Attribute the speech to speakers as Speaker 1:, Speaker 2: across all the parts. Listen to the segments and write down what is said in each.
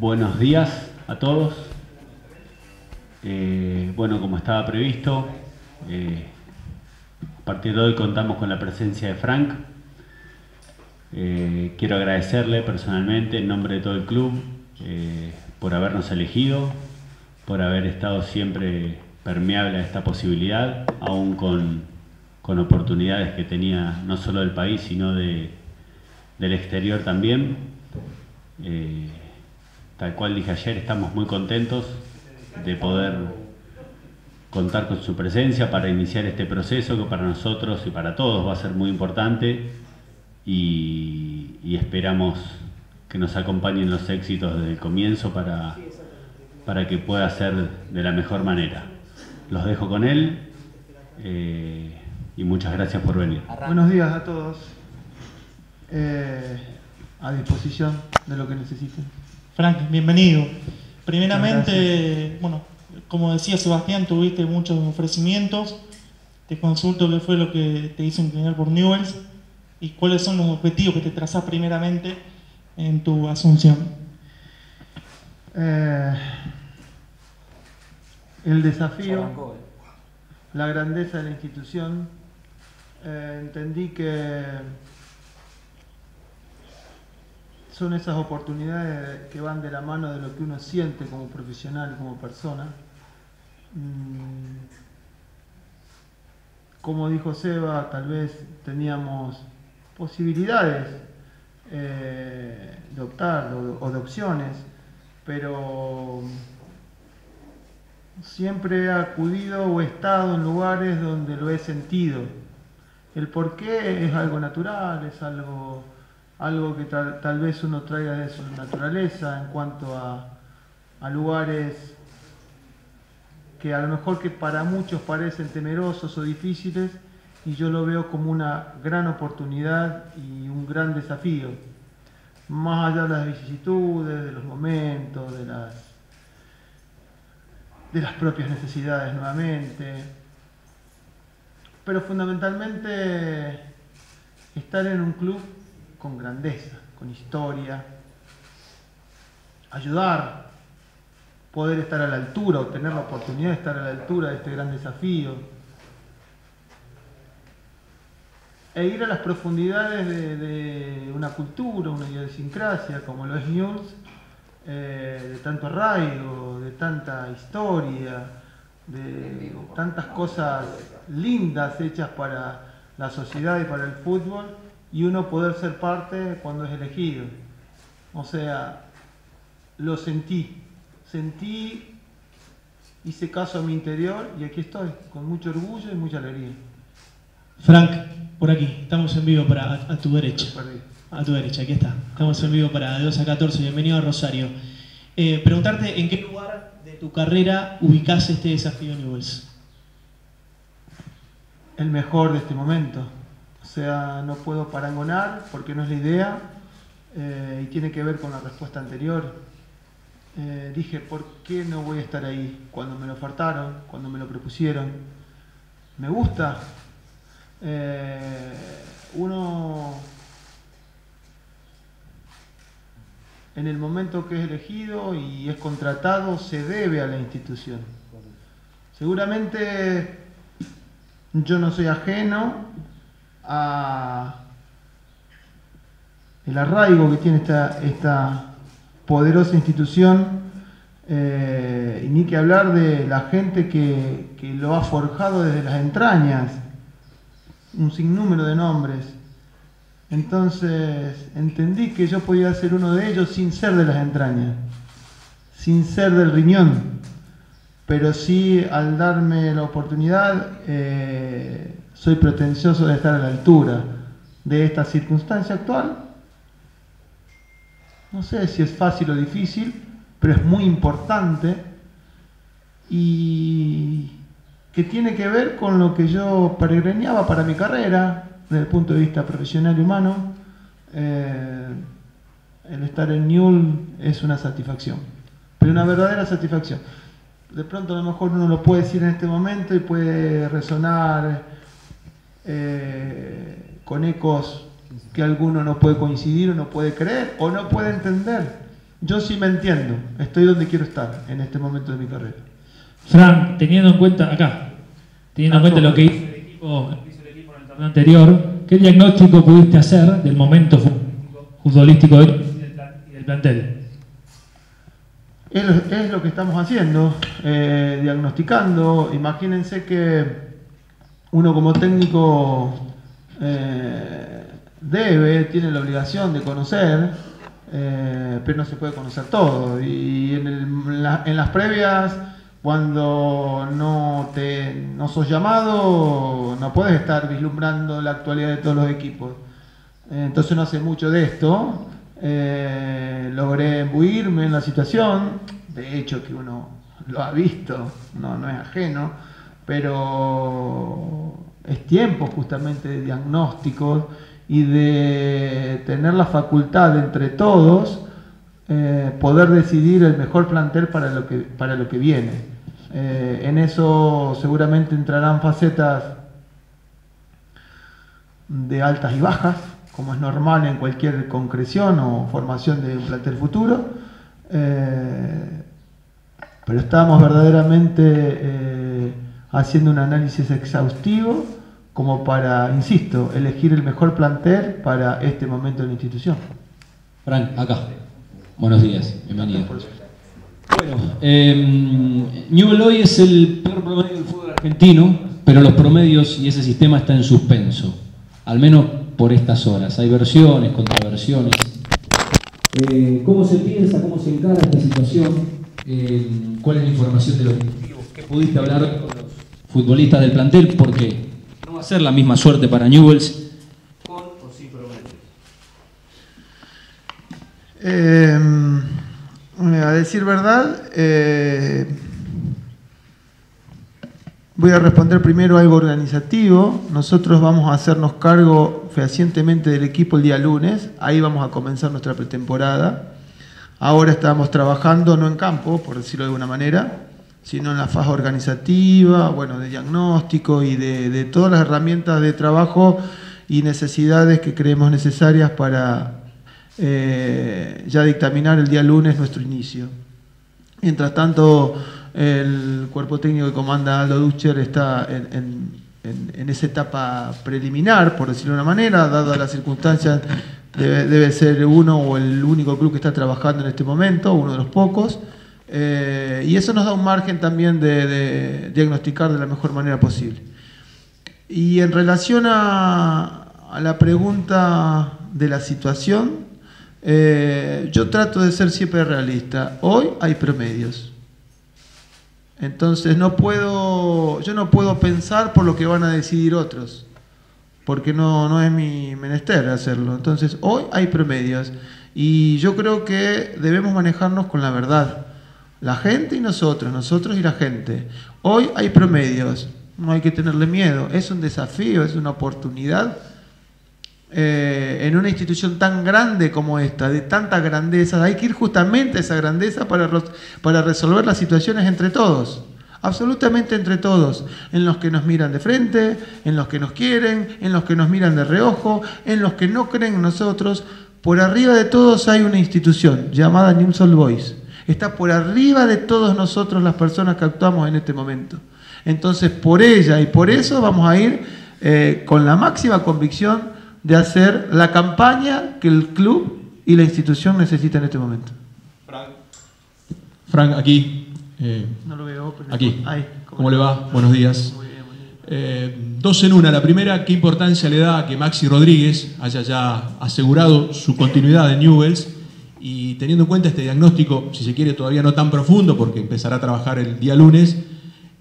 Speaker 1: Buenos días a todos. Eh, bueno, como estaba previsto, eh, a partir de hoy contamos con la presencia de Frank. Eh, quiero agradecerle personalmente en nombre de todo el club por habernos elegido, por haber estado siempre permeable a esta posibilidad, aún con, con oportunidades que tenía no solo del país, sino de, del exterior también. Tal cual dije ayer, estamos muy contentos de poder contar con su presencia para iniciar este proceso que para nosotros y para todos va a ser muy importante y, esperamos que nos acompañen los éxitos desde el comienzo para, para que pueda ser de la mejor manera. Los dejo con él eh, y muchas gracias por venir.
Speaker 2: Buenos días a todos. Eh, a disposición de lo que necesiten.
Speaker 3: Frank, bienvenido. Primeramente, bueno, como decía Sebastián, tuviste muchos ofrecimientos. Te consulto qué fue lo que te hizo inclinar por Newells y cuáles son los objetivos que te trazas primeramente en tu asunción.
Speaker 2: Eh, el desafío, la grandeza de la institución. Eh, entendí que son esas oportunidades que van de la mano de lo que uno siente como profesional como persona. Mm, como dijo Seba, tal vez teníamos posibilidades eh, de optar o de opciones, pero siempre he acudido o he estado en lugares donde lo he sentido. El por qué es algo natural, es algo algo que tal, vez uno traiga de su naturaleza en cuanto a, a lugares que a lo mejor que para muchos parecen temerosos o difíciles y yo lo veo como una gran oportunidad y un gran desafío, más allá de las vicisitudes, de los momentos, de las, de las propias necesidades nuevamente, pero fundamentalmente estar en un club con grandeza, con historia, ayudar, poder estar a la altura o tener la oportunidad de estar a la altura de este gran desafío, e ir a las profundidades de, una cultura, una idiosincrasia como lo es News, eh, de tanto arraigo, de tanta historia, de tantas cosas lindas hechas para la sociedad y para el fútbol y uno poder ser parte cuando es elegido. O sea, lo sentí, sentí, hice caso a mi interior y aquí estoy, con mucho orgullo y mucha alegría.
Speaker 3: Frank, por aquí, estamos en vivo para a, tu derecha. A tu derecha, aquí está. Estamos en vivo para de 2 a 14. Bienvenido a Rosario. Eh, preguntarte en qué lugar de tu carrera ubicás este desafío Newells.
Speaker 2: El mejor de este momento sea, no puedo parangonar porque no es la idea eh, y tiene que ver con la respuesta anterior. Eh, dije, ¿por qué no voy a estar ahí? Cuando me lo ofertaron, cuando me lo propusieron. Me gusta. Eh, uno, en el momento que es elegido y es contratado, se debe a la institución. Seguramente yo no soy ajeno el arraigo que tiene esta, esta poderosa institución eh, y ni que hablar de la gente que, que lo ha forjado desde las entrañas, un sinnúmero de nombres. Entonces entendí que yo podía ser uno de ellos sin ser de las entrañas, sin ser del riñón, pero sí al darme la oportunidad eh, soy pretencioso de estar a la altura de esta circunstancia actual. No sé si es fácil o difícil, pero es muy importante y que tiene que ver con lo que yo peregrinaba para mi carrera, desde el punto de vista profesional y humano. Eh, el estar en Newell es una satisfacción, pero una verdadera satisfacción. De pronto a lo mejor uno lo puede decir en este momento y puede resonar eh, con ecos que alguno no puede coincidir o no puede creer o no puede entender. yo sí me entiendo, estoy donde quiero estar en este momento de mi carrera.
Speaker 4: Fran, teniendo en cuenta, acá, teniendo en cuenta lo que hizo el equipo, en el torneo anterior, ¿qué diagnóstico pudiste hacer del momento futbolístico y del plantel?
Speaker 2: Es, lo que estamos haciendo, eh, diagnosticando. Imagínense que uno como técnico eh, debe, tiene la obligación de conocer, eh, pero no se puede conocer todo. Y en, las previas, cuando no, te, no sos llamado, no puedes estar vislumbrando la actualidad de todos los equipos. Entonces no hace mucho de esto. Eh, logré embuirme en la situación, de hecho que uno lo ha visto, no, no es ajeno, pero es tiempo justamente de diagnósticos y de tener la facultad entre todos eh, poder decidir el mejor plantel para lo que, para lo que viene. Eh, en eso seguramente entrarán facetas de altas y bajas, como es normal en cualquier concreción o formación de un plantel futuro. Eh, pero estamos verdaderamente haciendo un análisis exhaustivo como para, insisto, elegir el mejor plantel para este momento de la institución.
Speaker 5: Frank, acá. Buenos días, bienvenido. Bueno, eh, Newell hoy es el peor promedio del fútbol argentino, pero los promedios y ese sistema está en suspenso. Al menos por estas horas. Hay versiones, contraversiones. Eh, ¿Cómo se piensa, cómo se encara esta situación? Eh, ¿Cuál es la información de los directivos? ¿Qué pudiste hablar con los futbolistas del plantel? Porque no va a ser la misma suerte para Newells con o sin promedios.
Speaker 2: Eh, a decir verdad, Voy a responder primero algo organizativo. Nosotros vamos a hacernos cargo fehacientemente del equipo el día lunes. Ahí vamos a comenzar nuestra pretemporada. Ahora estamos trabajando no en campo, por decirlo de alguna manera, sino en la fase organizativa, bueno, de diagnóstico y de, todas las herramientas de trabajo y necesidades que creemos necesarias para eh, ya dictaminar el día lunes nuestro inicio. Mientras tanto, el cuerpo técnico que comanda Aldo Ducher está en, esa etapa preliminar, por decirlo de una manera, dada las circunstancias, debe, ser uno o el único club que está trabajando en este momento, uno de los pocos. Eh, y eso nos da un margen también de, diagnosticar de la mejor manera posible. Y en relación a, la pregunta de la situación, eh, yo trato de ser siempre realista. Hoy hay promedios. Entonces no puedo, yo no puedo pensar por lo que van a decidir otros, porque no, no es mi menester hacerlo. Entonces hoy hay promedios y yo creo que debemos manejarnos con la verdad. La gente y nosotros, nosotros y la gente. Hoy hay promedios, no hay que tenerle miedo, es un desafío, es una oportunidad eh, en una institución tan grande como esta, de tanta grandeza, hay que ir justamente a esa grandeza para, para resolver las situaciones entre todos. Absolutamente entre todos, en los que nos miran de frente, en los que nos quieren, en los que nos miran de reojo, en los que no creen en nosotros. Por arriba de todos hay una institución llamada Nimsol Boys. Está por arriba de todos nosotros las personas que actuamos en este momento. Entonces, por ella y por eso vamos a ir eh, con la máxima convicción de hacer la campaña que el club y la institución necesitan en este momento.
Speaker 6: Frank, aquí. Eh, no lo veo, aquí. ¿Cómo le va? Buenos días. Eh, dos en una. La primera, ¿qué importancia le da a que Maxi Rodríguez haya ya asegurado su continuidad en Newells? Y teniendo en cuenta este diagnóstico, si se quiere, todavía no tan profundo, porque empezará a trabajar el día lunes,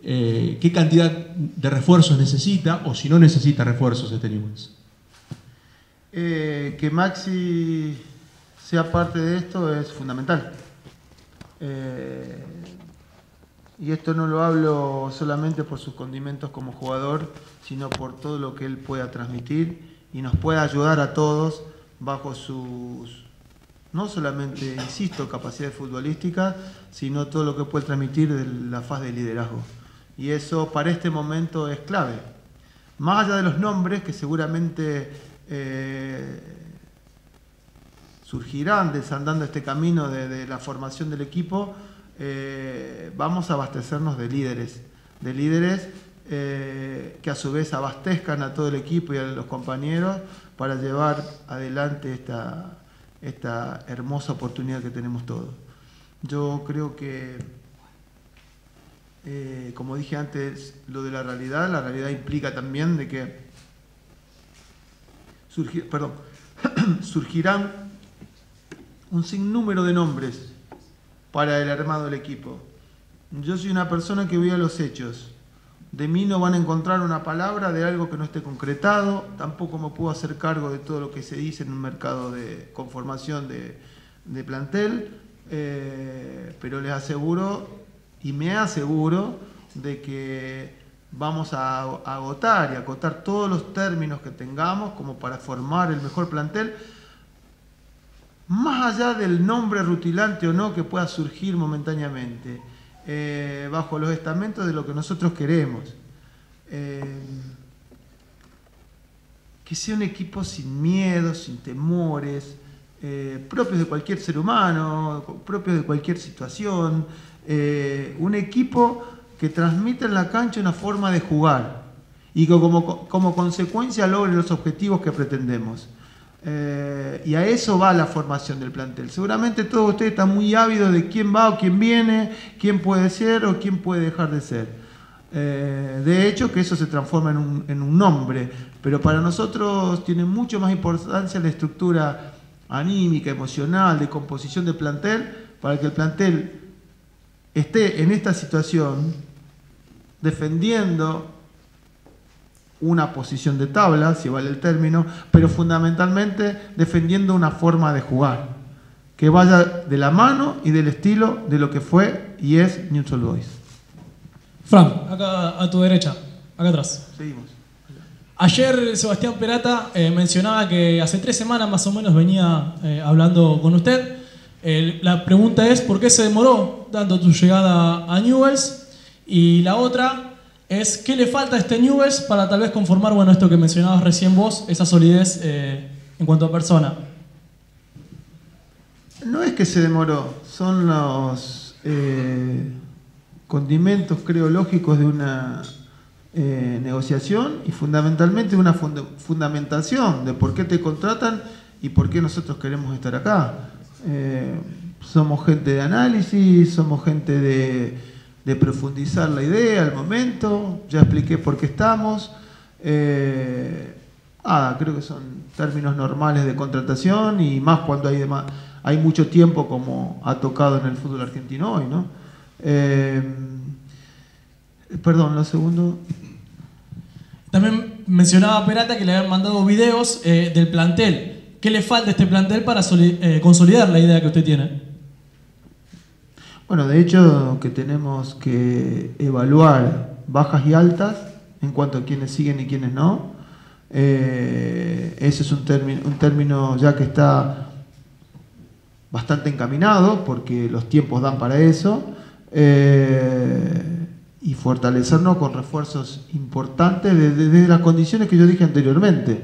Speaker 6: eh, ¿qué cantidad de refuerzos necesita o si no necesita refuerzos este Newells?
Speaker 2: Eh, que Maxi sea parte de esto es fundamental. Eh, y esto no lo hablo solamente por sus condimentos como jugador, sino por todo lo que él pueda transmitir y nos pueda ayudar a todos bajo sus, no solamente, insisto, capacidades futbolísticas, sino todo lo que puede transmitir de la faz de liderazgo. Y eso para este momento es clave. Más allá de los nombres, que seguramente eh, surgirán desandando este camino de, la formación del equipo, eh, vamos a abastecernos de líderes, de líderes eh, que a su vez abastezcan a todo el equipo y a los compañeros para llevar adelante esta, esta hermosa oportunidad que tenemos todos. Yo creo que, eh, como dije antes, lo de la realidad, la realidad implica también de que surgirán un sinnúmero de nombres para el armado del equipo. Yo soy una persona que voy a los hechos. De mí no van a encontrar una palabra de algo que no esté concretado, tampoco me puedo hacer cargo de todo lo que se dice en un mercado de conformación de, plantel, eh, pero les aseguro y me aseguro de que vamos a, agotar y acotar todos los términos que tengamos como para formar el mejor plantel, más allá del nombre rutilante o no que pueda surgir momentáneamente, eh, bajo los estamentos de lo que nosotros queremos. Eh, que sea un equipo sin miedo, sin temores, eh, propios de cualquier ser humano, propios de cualquier situación, un equipo que transmite en la cancha una forma de jugar y que como, como consecuencia logre los objetivos que pretendemos. Eh, y a eso va la formación del plantel. Seguramente todos ustedes están muy ávidos de quién va o quién viene, quién puede ser o quién puede dejar de ser. Eh, de hecho, que eso se transforma en un, en un nombre, pero para nosotros tiene mucho más importancia la estructura anímica, emocional, de composición del plantel, para que el plantel esté en esta situación defendiendo una posición de tabla, si vale el término, pero fundamentalmente defendiendo una forma de jugar que vaya de la mano y del estilo de lo que fue y es Neutral Boys.
Speaker 7: Frank, acá a tu derecha, acá atrás.
Speaker 2: Seguimos.
Speaker 7: Ayer Sebastián Perata eh, mencionaba que hace tres semanas más o menos venía eh, hablando con usted. la pregunta es, ¿por qué se demoró dando tu llegada a Newells? Y la otra es, ¿qué le falta a este Newells para tal vez conformar, bueno, esto que mencionabas recién vos, esa solidez eh, en cuanto a persona?
Speaker 2: No es que se demoró, son los eh, condimentos, creo, lógicos de una eh, negociación y fundamentalmente una fundamentación de por qué te contratan y por qué nosotros queremos estar acá. somos gente de análisis, somos gente de de profundizar la idea, el momento, ya expliqué por qué estamos. Eh, creo que son términos normales de contratación y más cuando hay, hay mucho tiempo como ha tocado en el fútbol argentino hoy. ¿no? Eh, perdón, lo segundo.
Speaker 7: También mencionaba Perata que le habían mandado videos eh, del plantel. ¿Qué le falta a este plantel para consolidar la idea que usted tiene?
Speaker 2: Bueno, de hecho que tenemos que evaluar bajas y altas en cuanto a quienes siguen y quienes no. Eh, ese es un término, un término ya que está bastante encaminado porque los tiempos dan para eso. Eh, y fortalecernos con refuerzos importantes desde, las condiciones que yo dije anteriormente.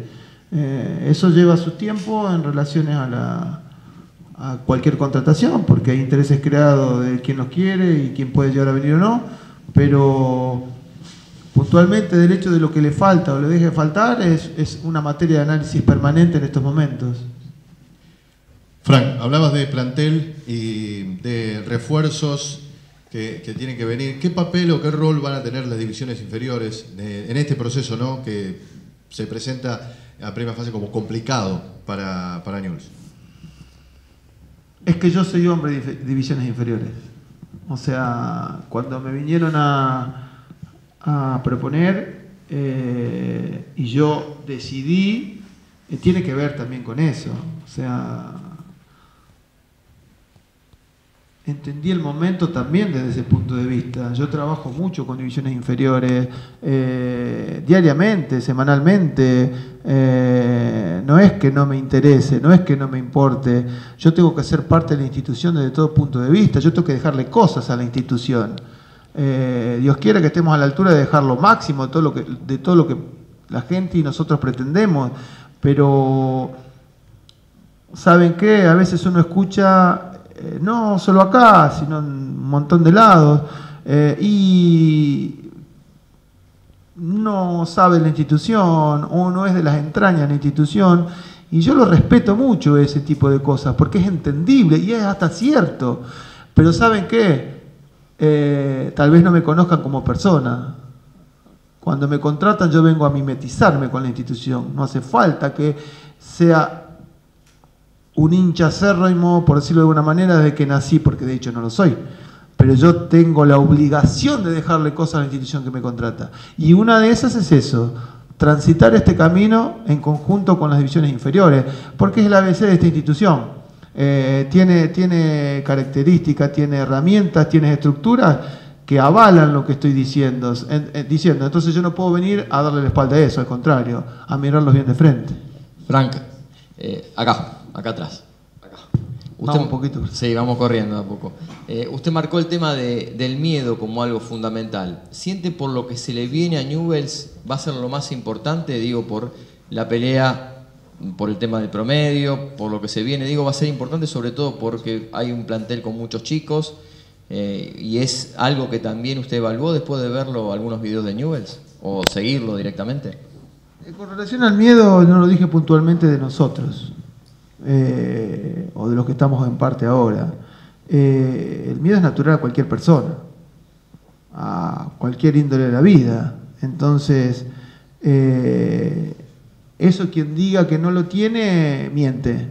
Speaker 2: Eh, eso lleva su tiempo en relaciones a la, a cualquier contratación, porque hay intereses creados de quien los quiere y quién puede llegar a venir o no, pero puntualmente del hecho de lo que le falta o le deje de faltar es, es una materia de análisis permanente en estos momentos.
Speaker 8: Frank, hablabas de plantel y de refuerzos que, tienen que venir. ¿Qué papel o qué rol van a tener las divisiones inferiores en este proceso ¿no? que se presenta a primera fase como complicado para, para News?
Speaker 2: Es que yo soy hombre de divisiones inferiores. O sea, cuando me vinieron a, proponer eh, y yo decidí, eh, tiene que ver también con eso. O sea, entendí el momento también desde ese punto de vista. Yo trabajo mucho con divisiones inferiores, eh, diariamente, semanalmente. Eh, no es que no me interese, no es que no me importe. Yo tengo que ser parte de la institución desde todo punto de vista. Yo tengo que dejarle cosas a la institución. Eh, Dios quiera que estemos a la altura de dejar lo máximo de todo lo que, de todo lo que la gente y nosotros pretendemos. Pero ¿saben qué? A veces uno escucha, eh, no solo acá, sino en un montón de lados, eh, y no sabe la institución o no es de las entrañas de la institución. Y yo lo respeto mucho ese tipo de cosas, porque es entendible y es hasta cierto. Pero ¿saben qué? Eh, tal vez no me conozcan como persona. Cuando me contratan yo vengo a mimetizarme con la institución. No hace falta que sea un hincha acérrimo, por decirlo de alguna manera, desde que nací, porque de hecho no lo soy. Pero yo tengo la obligación de dejarle cosas a la institución que me contrata. Y una de esas es eso, transitar este camino en conjunto con las divisiones inferiores, porque es el ABC de esta institución. Eh, tiene, tiene características, tiene herramientas, tiene estructuras que avalan lo que estoy diciendo, diciendo. Entonces yo no puedo venir a darle la espalda a eso, al contrario, a mirarlos bien de frente.
Speaker 9: Frank, eh, acá, acá atrás.
Speaker 2: vamos un poquito.
Speaker 9: Sí, vamos corriendo a poco. Eh, usted marcó el tema del miedo como algo fundamental. ¿Siente por lo que se le viene a Newells va a ser lo más importante? Digo, por la pelea por el tema del promedio, por lo que se viene, digo, va a ser importante sobre todo porque hay un plantel con muchos chicos eh, y es algo que también usted evaluó después de verlo algunos videos de Newells o seguirlo directamente.
Speaker 2: Eh, con relación al miedo, no lo dije puntualmente de nosotros eh, o de los que estamos en parte ahora. el miedo es natural a cualquier persona, a cualquier índole de la vida. Entonces, eso quien diga que no lo tiene, miente.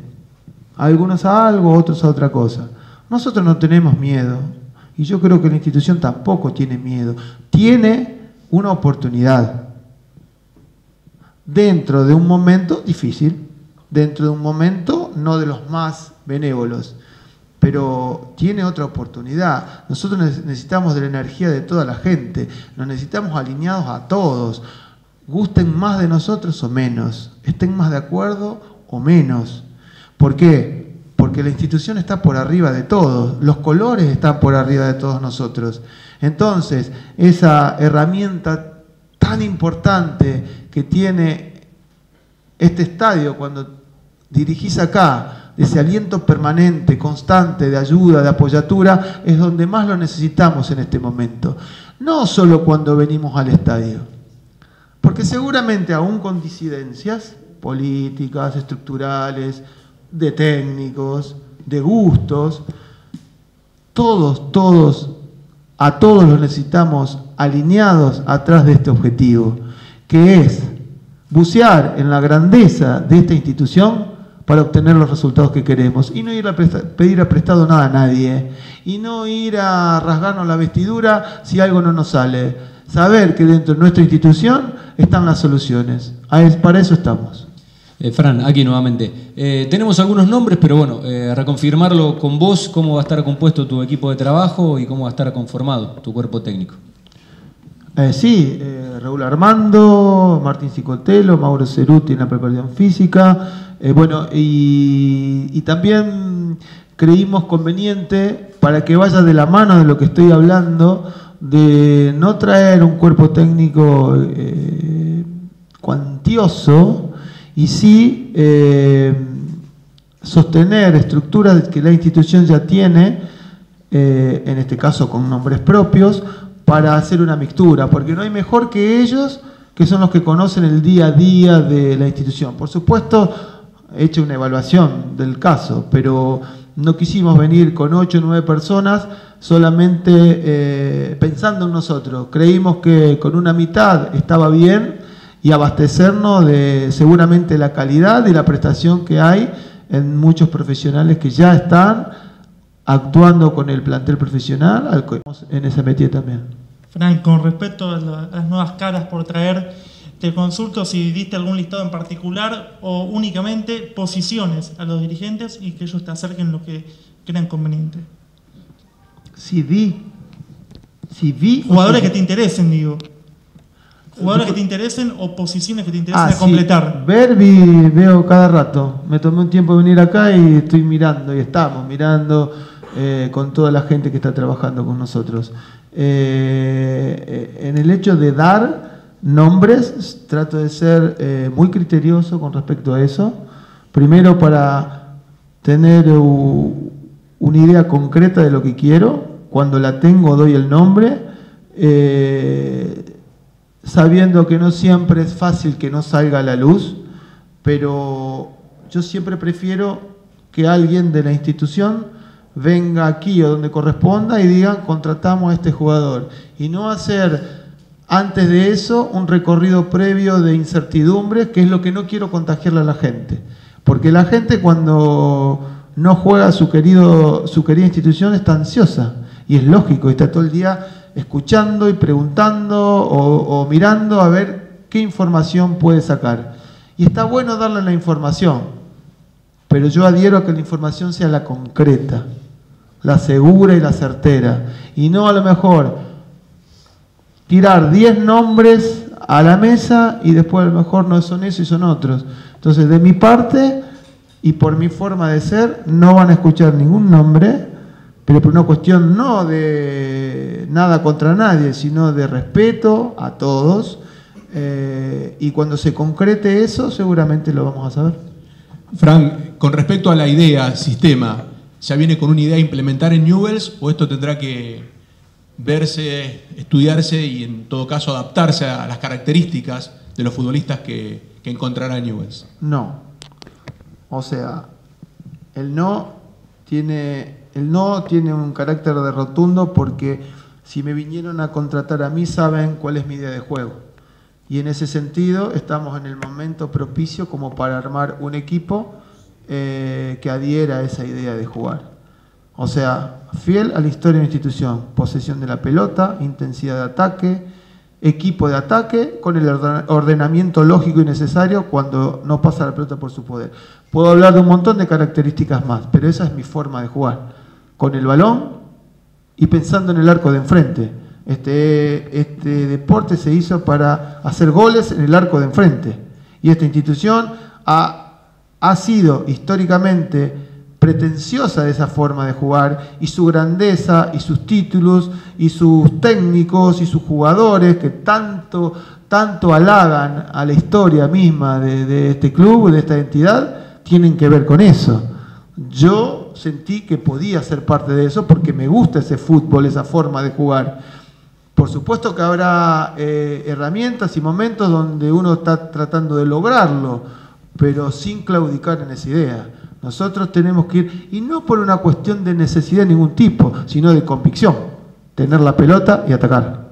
Speaker 2: Algunos a algo, otros a otra cosa. Nosotros no tenemos miedo. Y yo creo que la institución tampoco tiene miedo. Tiene una oportunidad. Dentro de un momento difícil, dentro de un momento no de los más benévolos, pero tiene otra oportunidad. Nosotros necesitamos de la energía de toda la gente, nos necesitamos alineados a todos gusten más de nosotros o menos, estén más de acuerdo o menos. ¿Por qué? Porque la institución está por arriba de todos, los colores están por arriba de todos nosotros. Entonces, esa herramienta tan importante que tiene este estadio cuando dirigís acá, de ese aliento permanente, constante, de ayuda, de apoyatura, es donde más lo necesitamos en este momento. No solo cuando venimos al estadio porque seguramente aún con disidencias políticas, estructurales, de técnicos, de gustos, todos, todos, a todos los necesitamos alineados atrás de este objetivo, que es bucear en la grandeza de esta institución para obtener los resultados que queremos y no ir a pedir a prestado nada a nadie y no ir a rasgarnos la vestidura si algo no nos sale saber que dentro de nuestra institución están las soluciones. Para eso estamos.
Speaker 5: Eh, Fran, aquí nuevamente. Eh, tenemos algunos nombres, pero bueno, eh, reconfirmarlo con vos, cómo va a estar compuesto tu equipo de trabajo y cómo va a estar conformado tu cuerpo técnico.
Speaker 2: Sí, Raúl Armando, Martín Cicotelo, Mauro Ceruti en la preparación física. bueno, y, y también creímos conveniente para que vaya de la mano de lo que estoy hablando de no traer un cuerpo técnico eh, cuantioso y sí eh, sostener estructuras que la institución ya tiene, eh, en este caso con nombres propios, para hacer una mixtura, porque no hay mejor que ellos, que son los que conocen el día a día de la institución. Por supuesto, he hecho una evaluación del caso, pero no quisimos venir con ocho o nueve personas solamente eh, pensando en nosotros. Creímos que con una mitad estaba bien y abastecernos de seguramente la calidad y la prestación que hay en muchos profesionales que ya están actuando con el plantel profesional en ese métier también.
Speaker 3: Frank, con respecto a, las nuevas caras por traer, te consulto si diste algún listado en particular o únicamente posiciones a los dirigentes y que ellos te acerquen lo que crean conveniente
Speaker 2: si vi, si vi...
Speaker 3: Jugadores que te interesen, digo. Jugadores que te interesen o posiciones que te interesen ah, completar.
Speaker 2: Ver veo cada rato. Me tomé un tiempo de venir acá y estoy mirando y estamos mirando eh, con toda la gente que está trabajando con nosotros. Eh, en el hecho de dar nombres, trato de ser eh, muy criterioso con respecto a eso. Primero para tener una idea concreta de lo que quiero, cuando la tengo doy el nombre, eh, sabiendo que no siempre es fácil que no salga a la luz, pero yo siempre prefiero que alguien de la institución venga aquí o donde corresponda y digan contratamos a este jugador y no hacer antes de eso un recorrido previo de incertidumbres, que es lo que no quiero contagiarle a la gente. Porque la gente cuando no juega su, querido, su querida institución está ansiosa y es lógico, está todo el día escuchando y preguntando o, mirando a ver qué información puede sacar. Y está bueno darle la información, pero yo adhiero a que la información sea la concreta, la segura y la certera, y no a lo mejor tirar 10 nombres a la mesa y después a lo mejor no son esos y son otros. Entonces, de mi parte y por mi forma de ser, no van a escuchar ningún nombre, pero por una cuestión no de nada contra nadie, sino de respeto a todos. Eh, y cuando se concrete eso, seguramente lo vamos a saber.
Speaker 6: Frank, con respecto a la idea, sistema, ¿ya viene con una idea a implementar en Newells o esto tendrá que verse, estudiarse y en todo caso adaptarse a las características de los futbolistas que, que encontrará Newells?
Speaker 2: No. O sea, el no tiene, el no tiene un carácter de rotundo porque si me vinieron a contratar a mí saben cuál es mi idea de juego. Y en ese sentido estamos en el momento propicio como para armar un equipo eh, que adhiera a esa idea de jugar. O sea, fiel a la historia de la institución, posesión de la pelota, intensidad de ataque, equipo de ataque con el ordenamiento lógico y necesario cuando no pasa la pelota por su poder. Puedo hablar de un montón de características más, pero esa es mi forma de jugar. Con el balón y pensando en el arco de enfrente. Este, este deporte se hizo para hacer goles en el arco de enfrente. Y esta institución ha, ha sido históricamente pretenciosa de esa forma de jugar y su grandeza y sus títulos y sus técnicos y sus jugadores que tanto, tanto halagan a la historia misma de, este club, de esta entidad, tienen que ver con eso. Yo sentí que podía ser parte de eso porque me gusta ese fútbol, esa forma de jugar. Por supuesto que habrá eh, herramientas y momentos donde uno está tratando de lograrlo, pero sin claudicar en esa idea. Nosotros tenemos que ir, y no por una cuestión de necesidad de ningún tipo, sino de convicción, tener la pelota y atacar.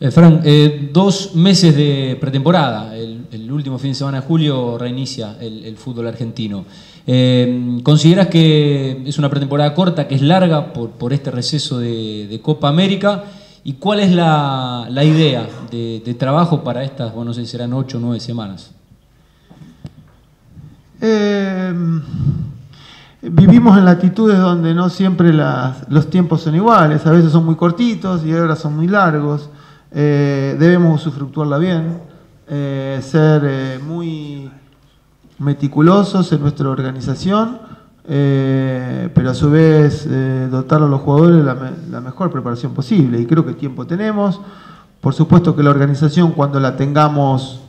Speaker 5: Eh, Fran, eh, dos meses de pretemporada, el, último fin de semana de julio reinicia el, fútbol argentino. Eh, ¿Consideras que es una pretemporada corta, que es larga por, este receso de, Copa América? ¿Y cuál es la, idea de, trabajo para estas, bueno, no sé si serán ocho o nueve semanas?
Speaker 2: Eh, vivimos en latitudes donde no siempre los tiempos son iguales, a veces son muy cortitos y ahora son muy largos. Eh, debemos usufructuarla bien, eh, ser muy meticulosos en nuestra organización, pero a su vez dotar a los jugadores la, la mejor preparación posible. Y creo que tiempo tenemos. Por supuesto que la organización cuando la tengamos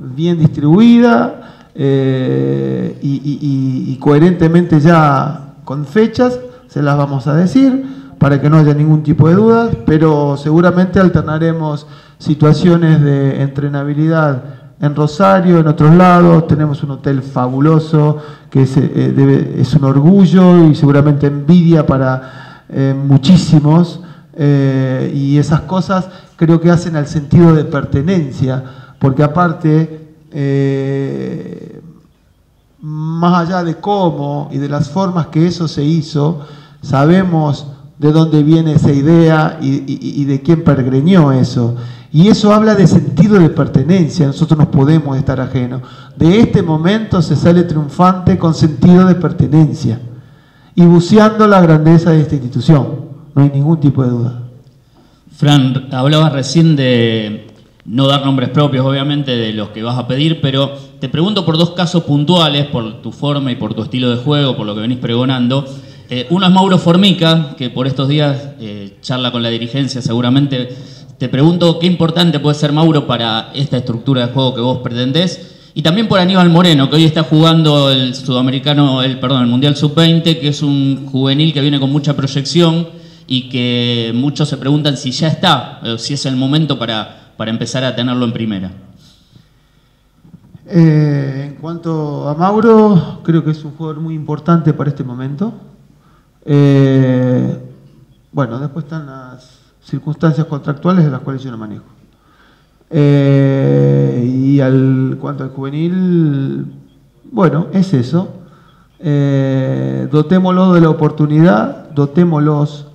Speaker 2: bien distribuida eh, y, coherentemente ya con fechas, se las vamos a decir para que no haya ningún tipo de dudas, pero seguramente alternaremos situaciones de entrenabilidad en Rosario, en otros lados, tenemos un hotel fabuloso que es, eh, un orgullo y seguramente envidia para eh, muchísimos, y esas cosas creo que hacen al sentido de pertenencia porque aparte, eh, más allá de cómo y de las formas que eso se hizo, sabemos de dónde viene esa idea y, de quién pergreñó eso. Y eso habla de sentido de pertenencia, nosotros no podemos estar ajenos. De este momento se sale triunfante con sentido de pertenencia y buceando la grandeza de esta institución, no hay ningún tipo de duda.
Speaker 10: Fran, hablabas recién de no dar nombres propios, obviamente, de los que vas a pedir, pero te pregunto por dos casos puntuales, por tu forma y por tu estilo de juego, por lo que venís pregonando. Eh, uno es Mauro Formica, que por estos días eh, charla con la dirigencia seguramente. Te pregunto qué importante puede ser Mauro para esta estructura de juego que vos pretendés. Y también por Aníbal Moreno, que hoy está jugando el sudamericano, el, perdón, el Mundial Sub-20, que es un juvenil que viene con mucha proyección y que muchos se preguntan si ya está, si es el momento para, para empezar a tenerlo en primera.
Speaker 2: Eh, en cuanto a Mauro, creo que es un jugador muy importante para este momento. Eh, bueno, después están las circunstancias contractuales de las cuales yo no manejo. Eh, y al cuanto al juvenil, bueno, es eso. dotémoslo de la oportunidad, dotémoslos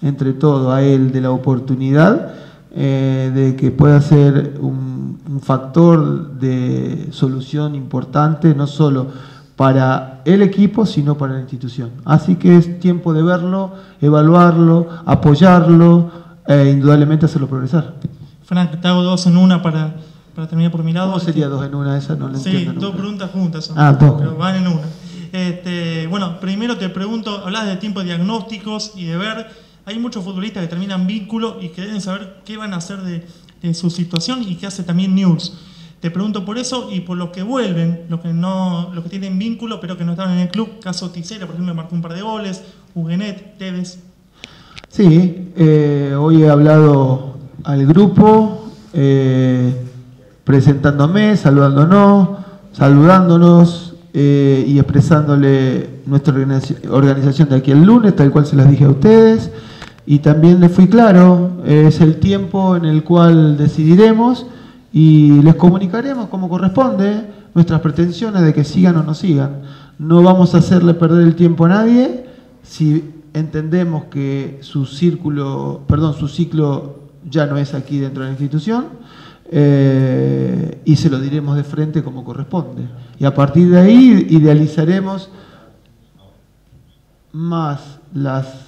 Speaker 2: entre todo a él de la oportunidad de que pueda ser un un factor de solución importante, no solo para el equipo, sino para la institución. Así que es tiempo de verlo, evaluarlo, apoyarlo e indudablemente hacerlo progresar.
Speaker 3: Frank, te hago dos en una para, para terminar por mi lado.
Speaker 2: ¿Cómo sería dos en una? Esa no la
Speaker 3: sí, dos preguntas juntas.
Speaker 2: Ah, dos.
Speaker 3: Pero van en una. Este, bueno, primero te pregunto, hablas de tiempo de diagnósticos y de ver, hay muchos futbolistas que terminan vínculo y que deben saber qué van a hacer de, en su situación y que hace también News. Te pregunto por eso y por los que vuelven, los que, no, los que tienen vínculo pero que no están en el club, caso Ticera, por ejemplo, marcó un par de goles, Huguenet, Tevez.
Speaker 2: Sí, eh, hoy he hablado al grupo, eh, presentándome, saludándonos, saludándonos eh, y expresándole nuestra organización de aquí el lunes, tal cual se las dije a ustedes. Y también les fui claro, es el tiempo en el cual decidiremos y les comunicaremos como corresponde nuestras pretensiones de que sigan o no sigan. No vamos a hacerle perder el tiempo a nadie si entendemos que su círculo, perdón, su ciclo ya no es aquí dentro de la institución eh, y se lo diremos de frente como corresponde. Y a partir de ahí idealizaremos más las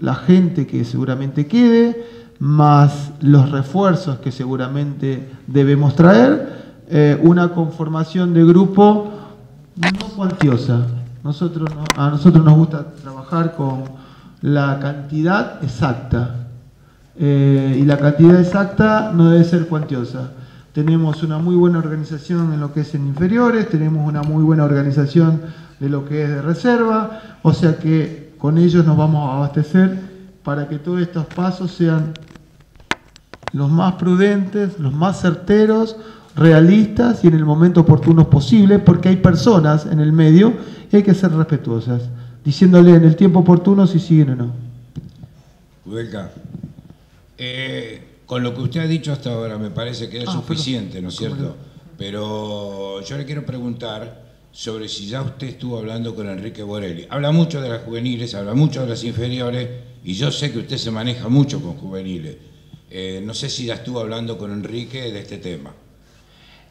Speaker 2: la gente que seguramente quede, más los refuerzos que seguramente debemos traer, eh, una conformación de grupo no cuantiosa. Nosotros a nosotros nos gusta trabajar con la cantidad exacta. Eh, y la cantidad exacta no debe ser cuantiosa. Tenemos una muy buena organización en lo que es en inferiores, tenemos una muy buena organización de lo que es de reserva, o sea que con ellos nos vamos a abastecer para que todos estos pasos sean los más prudentes, los más certeros, realistas y en el momento oportuno posible, porque hay personas en el medio y hay que ser respetuosas, diciéndole en el tiempo oportuno si siguen o no.
Speaker 11: Huelca, eh, con lo que usted ha dicho hasta ahora me parece que es ah, suficiente, ¿no es cierto? Pero yo le quiero preguntar sobre si ya usted estuvo hablando con Enrique Borelli. Habla mucho de las juveniles, habla mucho de las inferiores, y yo sé que usted se maneja mucho con juveniles. Eh, no sé si ya estuvo hablando con Enrique de este tema.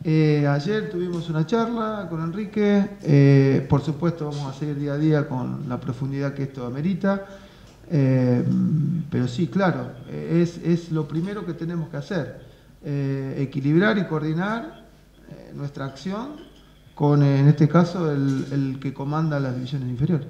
Speaker 2: Eh, ayer tuvimos una charla con Enrique, eh, por supuesto vamos a seguir día a día con la profundidad que esto amerita, pero sí, claro, es, es, lo primero que tenemos que hacer, equilibrar y coordinar nuestra acción con, en este caso, el, el que comanda las divisiones inferiores.